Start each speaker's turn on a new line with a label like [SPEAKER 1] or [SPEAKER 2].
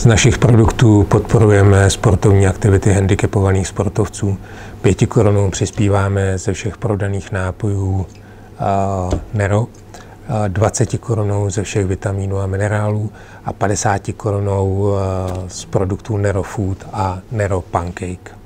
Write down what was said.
[SPEAKER 1] Z našich produktů podporujeme sportovní aktivity handicapovaných sportovců. Pěti korunou přispíváme ze všech prodaných nápojů Nero, 20 korunou ze všech vitamínů a minerálů a 50 korunou z produktů Nero Food a Nero Pancake.